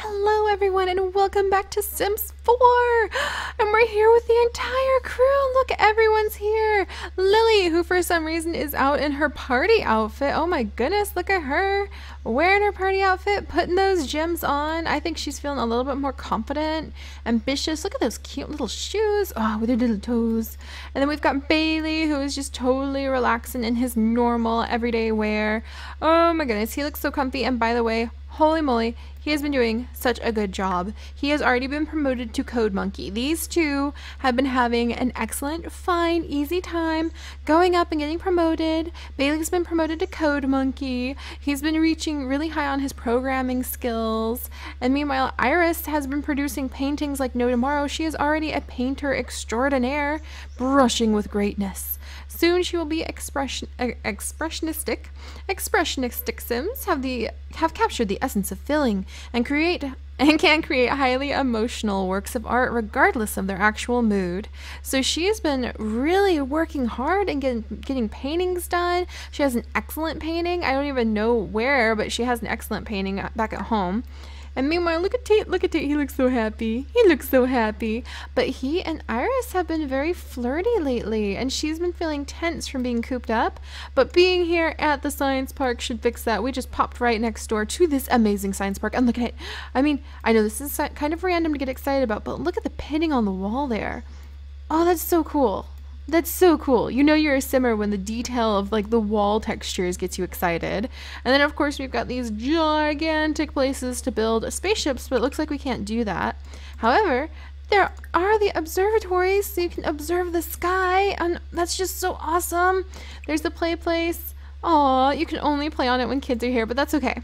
Hello everyone and welcome back to Sims 4! And we're here with the entire crew! Look, everyone's here! Lily, who for some reason is out in her party outfit. Oh my goodness, look at her! Wearing her party outfit, putting those gems on. I think she's feeling a little bit more confident, ambitious. Look at those cute little shoes! Oh, with her little toes. And then we've got Bailey, who is just totally relaxing in his normal everyday wear. Oh my goodness, he looks so comfy. And by the way, holy moly, he has been doing such a good job. He has already been promoted to Code Monkey. These two have been having an excellent, fine, easy time going up and getting promoted. Bailey's been promoted to Code Monkey. He's been reaching really high on his programming skills. And meanwhile, Iris has been producing paintings like no tomorrow. She is already a painter extraordinaire, brushing with greatness. Soon she will be expression uh, expressionistic. Expressionistic Sims have the have captured the essence of feeling and create and can create highly emotional works of art regardless of their actual mood. So she has been really working hard and getting getting paintings done. She has an excellent painting. I don't even know where, but she has an excellent painting back at home. And meanwhile, look at Tate, look at Tate, he looks so happy. He looks so happy. But he and Iris have been very flirty lately, and she's been feeling tense from being cooped up. But being here at the science park should fix that. We just popped right next door to this amazing science park, and look at it. I mean, I know this is kind of random to get excited about, but look at the painting on the wall there. Oh, that's so cool. That's so cool. You know you're a simmer when the detail of like the wall textures gets you excited. And then of course we've got these gigantic places to build spaceships, but it looks like we can't do that. However, there are the observatories so you can observe the sky and that's just so awesome. There's the play place. Aw, you can only play on it when kids are here, but that's okay.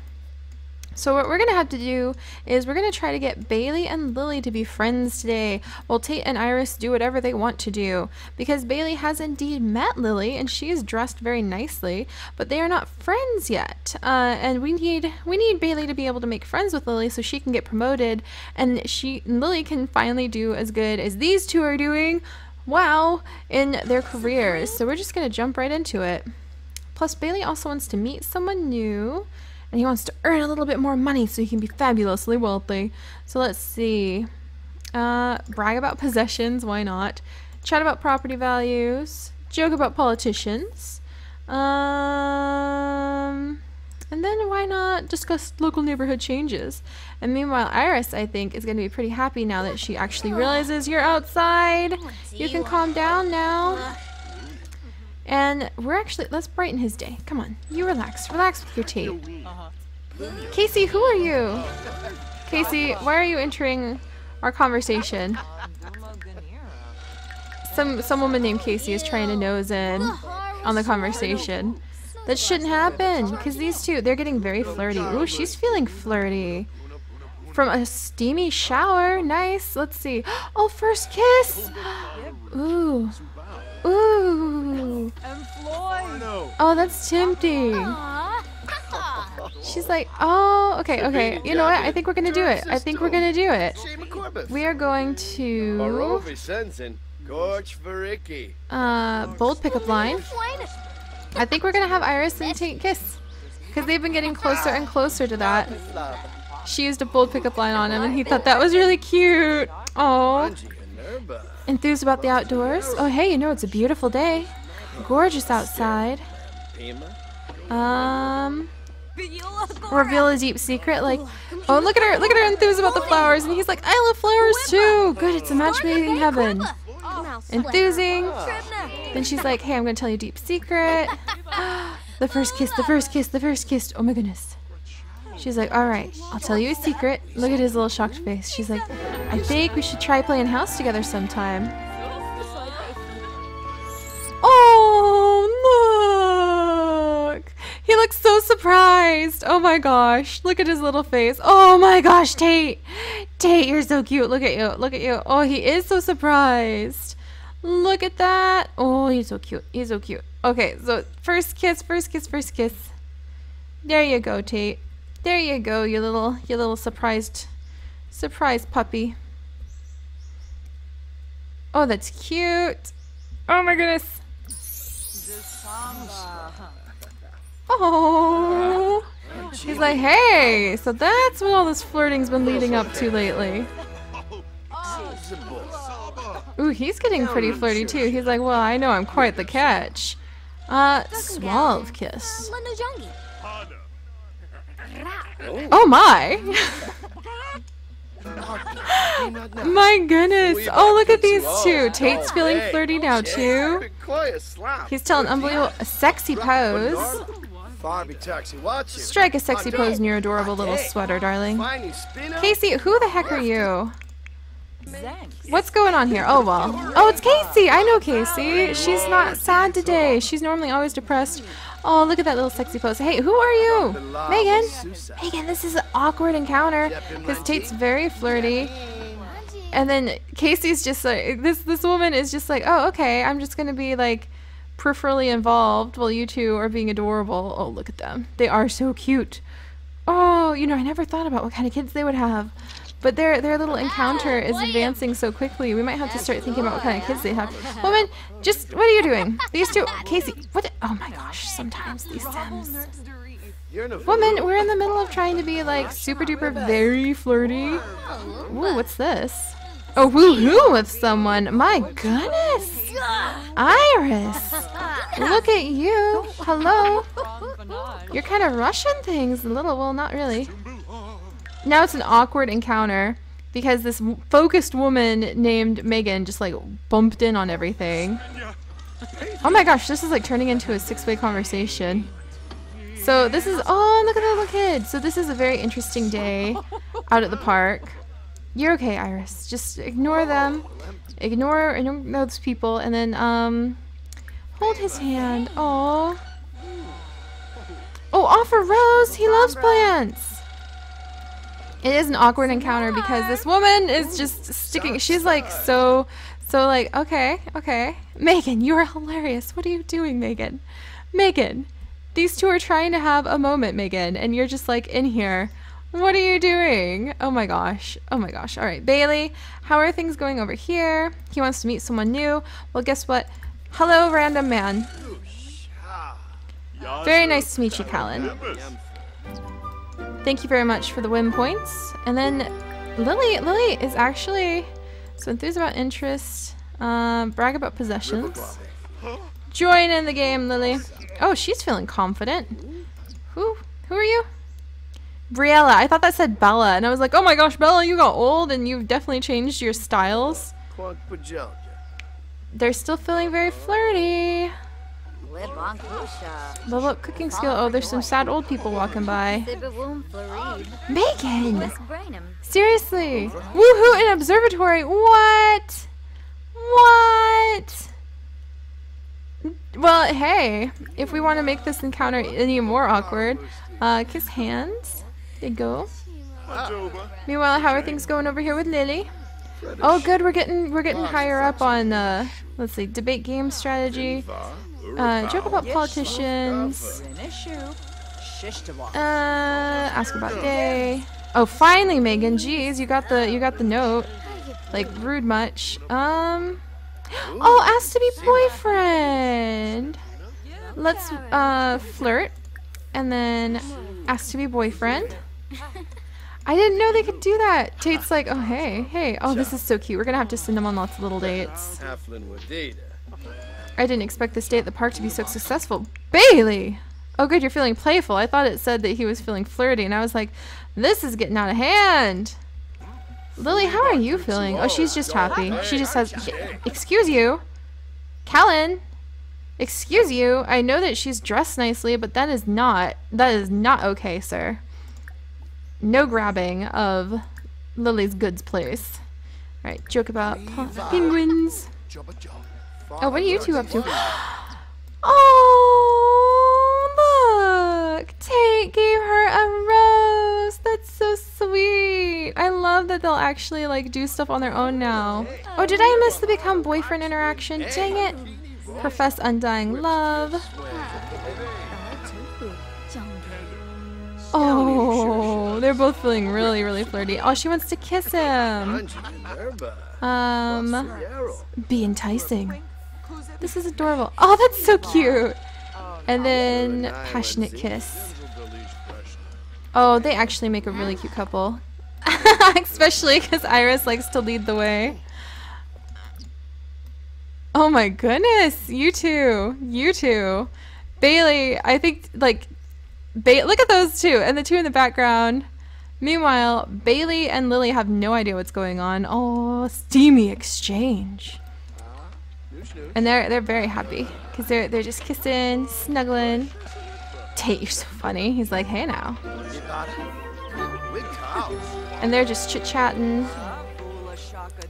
So what we're going to have to do is we're going to try to get Bailey and Lily to be friends today while Tate and Iris do whatever they want to do. Because Bailey has indeed met Lily and she is dressed very nicely, but they are not friends yet. Uh, and we need we need Bailey to be able to make friends with Lily so she can get promoted and she Lily can finally do as good as these two are doing. Wow, in their careers. So we're just going to jump right into it. Plus Bailey also wants to meet someone new and he wants to earn a little bit more money so he can be fabulously wealthy. So let's see. Uh, brag about possessions, why not? Chat about property values. Joke about politicians. Um, and then why not discuss local neighborhood changes? And meanwhile, Iris, I think, is going to be pretty happy now that she actually realizes you're outside. You can calm down now. And we're actually, let's brighten his day. Come on, you relax. Relax with your tea. Casey, who are you? Casey, why are you entering our conversation? Some some woman named Casey is trying to nose in on the conversation. That shouldn't happen, because these two, they're getting very flirty. Ooh, she's feeling flirty. From a steamy shower. Nice. Let's see. Oh, first kiss. Ooh. Ooh. Oh, that's tempting. She's like, oh, okay, okay. You know what? I think we're gonna do it. I think we're gonna do it. We are going to uh, bold pickup line. I think we're gonna have Iris and Tate kiss because they've been getting closer and closer to that. She used a bold pickup line on him, and he thought that was really cute. Oh. Enthused about the outdoors? Oh, hey, you know it's a beautiful day. Gorgeous outside. Um, reveal a deep secret. Like, oh, look at her, look at her enthused about the flowers, and he's like, I love flowers too. Good, it's a match made in heaven. Enthusing. Then she's like, hey, I'm gonna tell you a deep secret. the first kiss, the first kiss, the first kiss. Oh my goodness. She's like, all right, I'll tell you a secret. Look at his little shocked face. She's like, I think we should try playing house together sometime. Oh, look. He looks so surprised. Oh my gosh. Look at his little face. Oh my gosh, Tate. Tate, you're so cute. Look at you. Look at you. Oh, he is so surprised. Look at that. Oh, he's so cute. He's so cute. Okay, so first kiss, first kiss, first kiss. There you go, Tate. There you go, you little, you little surprised, surprised puppy. Oh, that's cute. Oh my goodness. Oh. He's like, hey, so that's what all this flirting's been leading up to lately. Ooh, he's getting pretty flirty too. He's like, well, I know I'm quite the catch. Uh, suave kiss. Oh my! my goodness! Oh, look at these two. Tate's feeling flirty now too. He's telling unbelievable a sexy pose. Strike a sexy pose in your adorable little sweater, darling. Casey, who the heck are you? What's going on here? Oh, well. Oh, it's Casey. I know Casey. She's not sad today. She's normally always depressed. Oh, look at that little sexy pose. Hey, who are you? Megan. Megan, this is an awkward encounter because Tate's very flirty. And then Casey's just like, this, this woman is just like, oh, okay, I'm just going to be like peripherally involved while you two are being adorable. Oh, look at them. They are so cute. Oh, you know, I never thought about what kind of kids they would have. But their their little encounter is advancing so quickly. We might have to start thinking about what kind of kids they have. Woman, just what are you doing? These two, Casey. What? Oh my gosh! Sometimes these Sims. Woman, we're in the middle of trying to be like super duper very flirty. Ooh, what's this? Oh, woohoo with someone. My goodness. Iris. Look at you. Hello. You're kind of rushing things a little. Well, not really. Now it's an awkward encounter because this focused woman named Megan just like bumped in on everything. Oh my gosh, this is like turning into a six-way conversation. So this is, oh, look at that little kid. So this is a very interesting day out at the park. You're okay, Iris. Just ignore them. Ignore, ignore those people and then, um, hold his hand. Oh. Oh, offer Rose. He loves plants. It is an awkward encounter because this woman is just sticking. She's like so, so like, okay, okay. Megan, you are hilarious. What are you doing, Megan? Megan, these two are trying to have a moment, Megan, and you're just like in here. What are you doing? Oh my gosh. Oh my gosh. All right, Bailey, how are things going over here? He wants to meet someone new. Well, guess what? Hello, random man. Very nice to meet you, Callan. Thank you very much for the whim points. And then Lily, Lily is actually so enthused about interest, uh, brag about possessions. Join in the game, Lily. Oh, she's feeling confident. Who? Who are you? Briella. I thought that said Bella, and I was like, oh my gosh, Bella, you got old, and you've definitely changed your styles. They're still feeling very flirty. Level up cooking skill. Oh, there's some sad old people walking by. Megan! Seriously! Woohoo! An observatory! What? What? Well, hey, if we want to make this encounter any more awkward, uh, kiss hands. There you go. Meanwhile, how are things going over here with Lily? Oh, good. We're getting we're getting higher up on uh, let's see, debate game strategy. Uh, joke about politicians. Uh, ask about day. Oh, finally, Megan. Jeez, you got the you got the note. Like rude much. Um. Oh, ask to be boyfriend. Let's uh flirt, and then ask to be boyfriend. I didn't know they could do that. Tate's like, oh hey, hey, oh this is so cute. We're gonna have to send them on lots of little dates. I didn't expect this day at the park to be so successful. Bailey! Oh good, you're feeling playful. I thought it said that he was feeling flirty, and I was like, this is getting out of hand. Lily, how are you feeling? Oh, she's just happy. She just has... Excuse you? Callan? Excuse you? I know that she's dressed nicely, but that is not... That is not okay, sir. No grabbing of Lily's goods place. Alright, joke about penguins. Oh, what are you two up to? Oh, look! Tate gave her a rose! That's so sweet! I love that they'll actually, like, do stuff on their own now. Oh, did I miss the become boyfriend interaction? Dang it! Profess undying love. Oh, they're both feeling really, really flirty. Oh, she wants to kiss him. Um, be enticing. This is adorable. Oh, that's so cute. And then passionate kiss. Oh, they actually make a really cute couple. Especially because Iris likes to lead the way. Oh my goodness, you two, you two. Bailey, I think, like, ba look at those two, and the two in the background. Meanwhile, Bailey and Lily have no idea what's going on. Oh, steamy exchange. And they're they're very happy because they're they're just kissing, snuggling. Tate, you're so funny. He's like, hey now. And they're just chit chatting.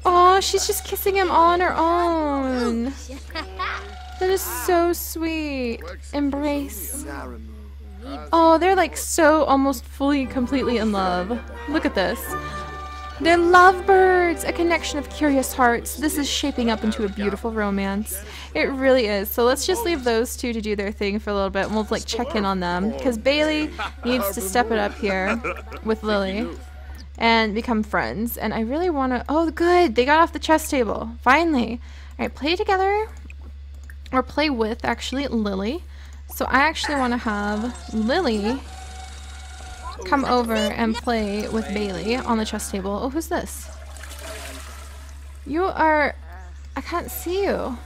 Oh, she's just kissing him all on her own. That is so sweet. Embrace. Oh, they're like so almost fully, completely in love. Look at this. They're lovebirds, a connection of curious hearts. This is shaping up into a beautiful romance. It really is. So let's just leave those two to do their thing for a little bit and we'll like check in on them. Because Bailey needs to step it up here with Lily and become friends. And I really want to... Oh, good. They got off the chess table. Finally. All right, play together. Or play with, actually, Lily. So I actually want to have Lily come over and play with Bailey on the chess table. Oh, who's this? You are... I can't see you.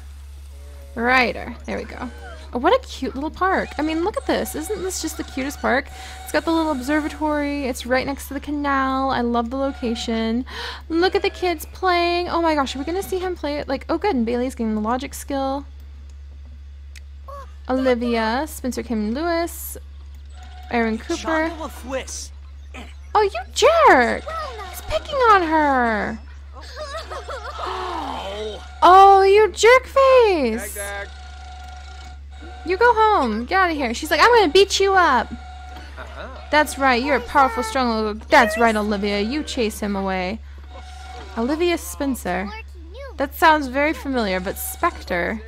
Ryder. There we go. Oh, what a cute little park. I mean, look at this. Isn't this just the cutest park? It's got the little observatory. It's right next to the canal. I love the location. Look at the kids playing. Oh my gosh, are we going to see him play it? Like, oh good, and Bailey's getting the logic skill. Olivia, Spencer Kim Lewis, Aaron Cooper. Oh, you jerk! He's picking on her! Oh, you jerk face! You go home. Get out of here. She's like, I'm gonna beat you up. Uh-huh. That's right. You're a powerful, strong little... That's right, Olivia. You chase him away. Olivia Spencer. That sounds very familiar, but Spectre.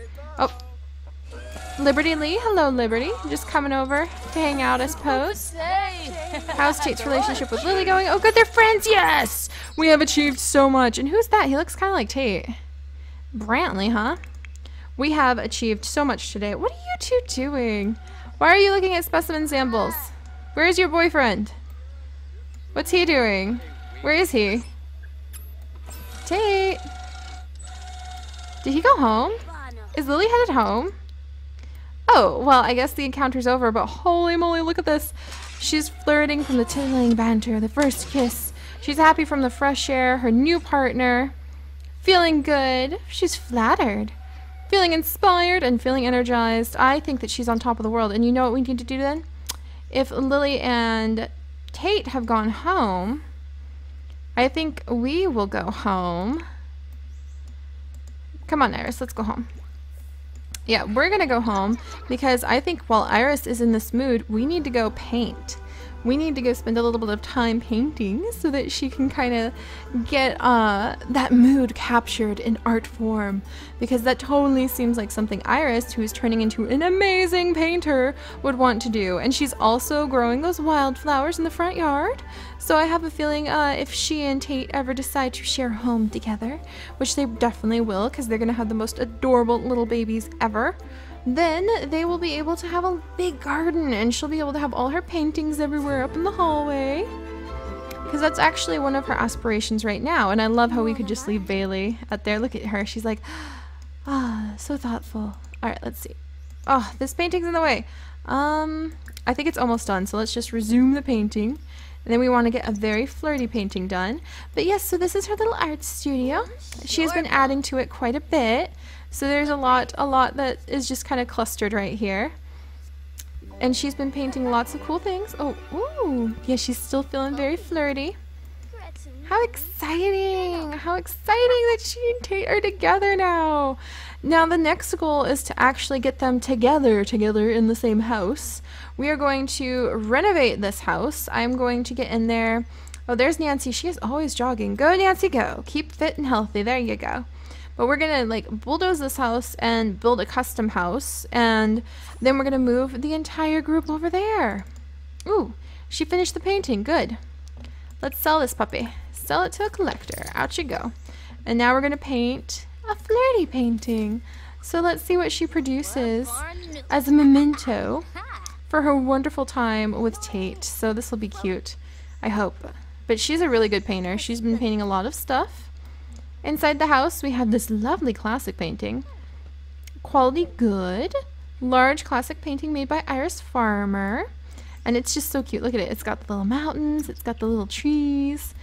Liberty Lee. Hello, Liberty. Just coming over to hang out, I suppose. How's Tate's relationship with Lily going? Oh, good, they're friends. Yes! We have achieved so much. And who's that? He looks kind of like Tate. Brantley, huh? We have achieved so much today. What are you two doing? Why are you looking at specimen samples? Where is your boyfriend? What's he doing? Where is he? Tate! Did he go home? Is Lily headed home? Oh, well, I guess the encounter's over, but holy moly, look at this. She's flirting from the tiddling banter, the first kiss. She's happy from the fresh air, her new partner. Feeling good. She's flattered. Feeling inspired and feeling energized. I think that she's on top of the world. And you know what we need to do then? If Lily and Tate have gone home, I think we will go home. Come on, Iris, let's go home. Yeah, we're to go home because I think while Iris is in this mood, we need to go paint. We need to go spend a little bit of time painting so that she can kind of get uh, that mood captured in art form because that totally seems like something Iris, who is turning into an amazing painter, would want to do. And she's also growing those wildflowers in the front yard. So I have a feeling uh, if she and Tate ever decide to share a home together, which they definitely will because they're going to have the most adorable little babies ever, then they will be able to have a big garden and she'll be able to have all her paintings everywhere up in the hallway. Because that's actually one of her aspirations right now. And I love how we could just leave Bailey out there. Look at her. She's like, ah, so thoughtful. All right, let's see. Oh, this painting's in the way. Um, I think it's almost done. So let's just resume the painting. And then we want to get a very flirty painting done. But yes, so this is her little art studio. She has been adding to it quite a bit. So there's a lot, a lot that is just kind of clustered right here. And she's been painting lots of cool things. Oh, ooh. Yeah, she's still feeling very flirty. How exciting! How exciting that she and Tate are together now! Now the next goal is to actually get them together, together in the same house. We are going to renovate this house. I'm going to get in there. Oh, there's Nancy. She is always jogging. Go, Nancy, go. Keep fit and healthy. There you go. But we're gonna like bulldoze this house and build a custom house and then we're gonna move the entire group over there. Ooh, she finished the painting. Good. Let's sell this puppy. Sell it to a collector. Out you go. And now we're gonna paint a flirty painting. So let's see what she produces as a memento for her wonderful time with Tate. So this will be cute. I hope. But she's a really good painter. She's been painting a lot of stuff. Inside the house, we have this lovely classic painting. Quality good. Large classic painting made by Iris Farmer. And it's just so cute. Look at it. It's got the little mountains. It's got the little trees.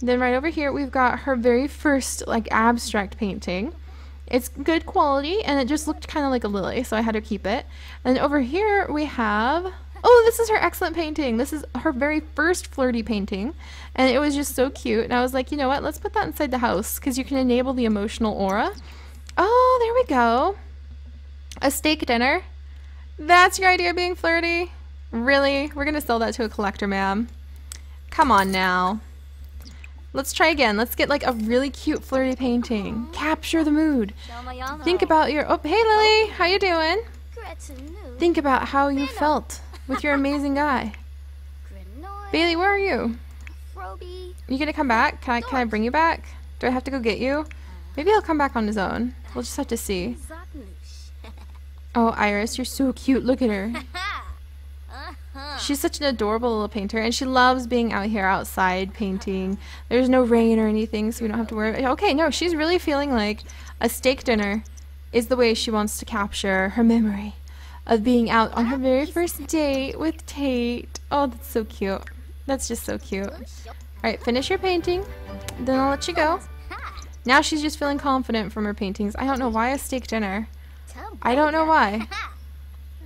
Then right over here, we've got her very first like abstract painting. It's good quality and it just looked kind of like a lily, so I had to keep it. And over here we have Oh, this is her excellent painting. This is her very first flirty painting. And it was just so cute. And I was like, you know what? Let's put that inside the house because you can enable the emotional aura. Oh, there we go. A steak dinner. That's your idea of being flirty? Really? We're going to sell that to a collector, ma'am. Come on now. Let's try again. Let's get like a really cute flirty painting. Capture the mood. Think about your... Oh, hey Lily. How you doing? Think about how you felt with your amazing guy. Bailey, where are you? You gonna come back? Can I can I bring you back? Do I have to go get you? Maybe he'll come back on his own. We'll just have to see. Oh, Iris, you're so cute. Look at her. She's such an adorable little painter, and she loves being out here outside painting. There's no rain or anything, so we don't have to worry. Okay, no, she's really feeling like a steak dinner is the way she wants to capture her memory of being out on her very first date with Tate. Oh, that's so cute. That's just so cute. Alright, finish your painting. Then I'll let you go. Now she's just feeling confident from her paintings. I don't know why a steak dinner. I don't know why.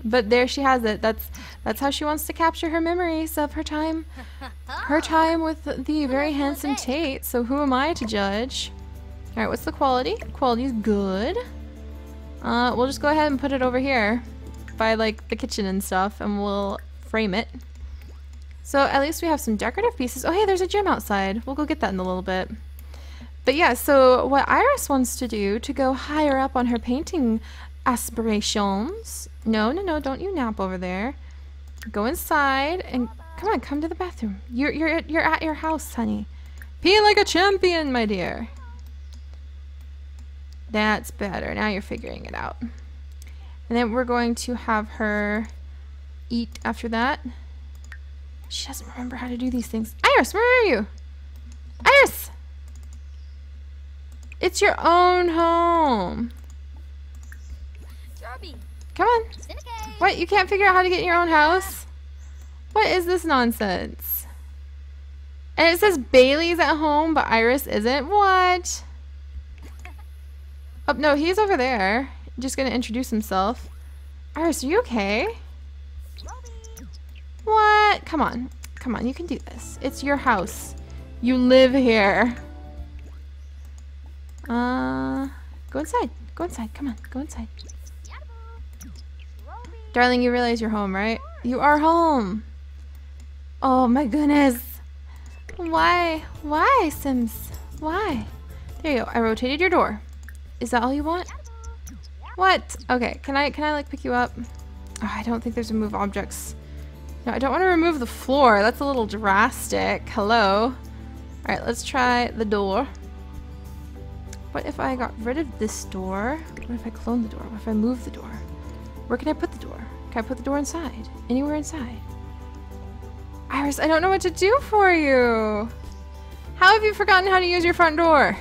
But there she has it. That's that's how she wants to capture her memories of her time her time with the very handsome Tate. So who am I to judge? Alright, what's the quality? Quality is good. Uh, we'll just go ahead and put it over here by like the kitchen and stuff and we'll frame it. So at least we have some decorative pieces. Oh hey, there's a gym outside. We'll go get that in a little bit. But yeah, so what Iris wants to do to go higher up on her painting aspirations. No, no, no, don't you nap over there. Go inside and come on, come to the bathroom. You're you're you're at your house, honey. Pee like a champion, my dear. That's better. Now you're figuring it out. And then we're going to have her eat after that. She doesn't remember how to do these things. Iris, where are you? Iris! It's your own home. Come on. What? You can't figure out how to get in your own house? What is this nonsense? And it says Bailey's at home, but Iris isn't. What? Oh, no, he's over there just gonna introduce himself. Iris, are you okay? What? Come on. Come on, you can do this. It's your house. You live here. Uh, go inside. Go inside. Come on, go inside. Darling, you realize you're home, right? You are home. Oh my goodness. Why? Why, Sims? Why? There you go. I rotated your door. Is that all you want? What? Okay, can I can I like pick you up? Oh, I don't think there's a move objects. No, I don't want to remove the floor. That's a little drastic. Hello. Alright, let's try the door. What if I got rid of this door? What if I clone the door? What if I move the door? Where can I put the door? Can I put the door inside? Anywhere inside? Iris, I don't know what to do for you. How have you forgotten how to use your front door?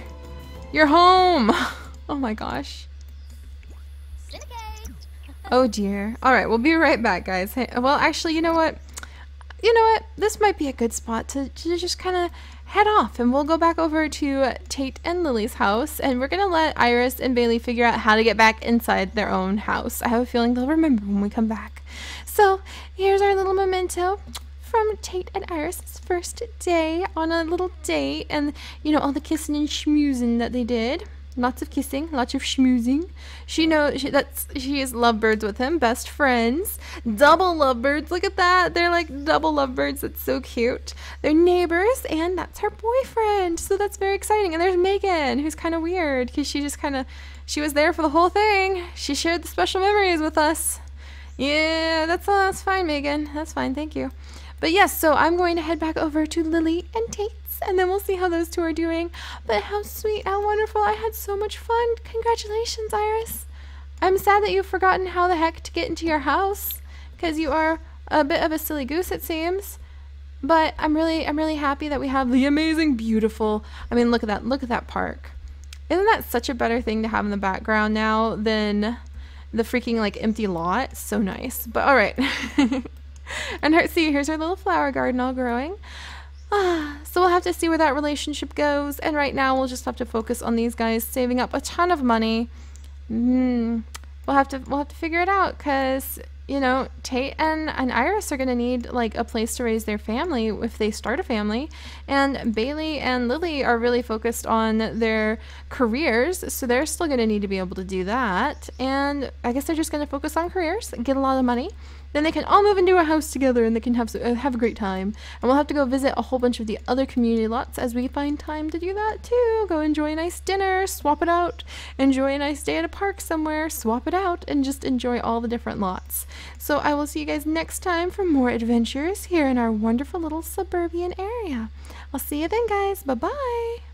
You're home. oh my gosh. Oh dear. Alright, we'll be right back, guys. Hey, well, actually, you know what? You know what? This might be a good spot to, to just kind of head off and we'll go back over to Tate and Lily's house and we're going to let Iris and Bailey figure out how to get back inside their own house. I have a feeling they'll remember when we come back. So, here's our little memento from Tate and Iris's first day on a little date and, you know, all the kissing and schmoozing that they did. Lots of kissing, lots of schmoozing. She knows she, that's she is lovebirds with him, best friends, double lovebirds. Look at that, they're like double lovebirds. That's so cute. They're neighbors, and that's her boyfriend. So that's very exciting. And there's Megan, who's kind of weird because she just kind of she was there for the whole thing. She shared the special memories with us. Yeah, that's uh, that's fine, Megan. That's fine. Thank you. But yes, so I'm going to head back over to Lily and Tate and then we'll see how those two are doing. But how sweet, how wonderful. I had so much fun. Congratulations, Iris. I'm sad that you've forgotten how the heck to get into your house because you are a bit of a silly goose, it seems. But I'm really, I'm really happy that we have the amazing, beautiful. I mean, look at that! Look at that park. Isn't that such a better thing to have in the background now than the freaking like empty lot? So nice. But all right. and her, see, here's our little flower garden all growing. So we'll have to see where that relationship goes. And right now, we'll just have to focus on these guys saving up a ton of money. Hmm. We'll have to we'll have to figure it out because you know, Tate and, and Iris are going to need like a place to raise their family if they start a family. And Bailey and Lily are really focused on their careers, so they're still going to need to be able to do that. And I guess they're just going to focus on careers, get a lot of money, then they can all move into a house together and they can have uh, have a great time. And we'll have to go visit a whole bunch of the other community lots as we find time to do that too. Go enjoy a nice dinner, swap it out, enjoy a nice day at a park somewhere, swap it out, and just enjoy all the different lots. So I will see you guys next time for more adventures here in our wonderful little suburban area. I'll see you then, guys. Bye bye.